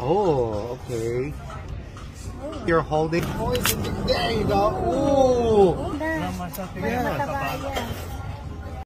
Oh, okay. You're holding. Oh, there you go. Ooh. Ganda. Masakit.